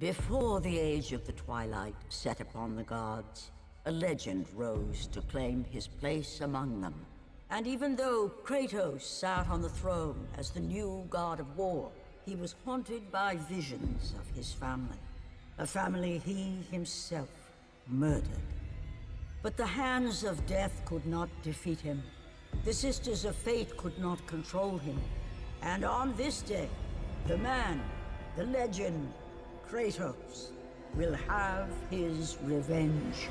Before the age of the twilight set upon the gods, a legend rose to claim his place among them. And even though Kratos sat on the throne as the new god of war, he was haunted by visions of his family. A family he himself murdered. But the hands of death could not defeat him. The Sisters of Fate could not control him. And on this day, the man, the legend, Kratos, will have his revenge.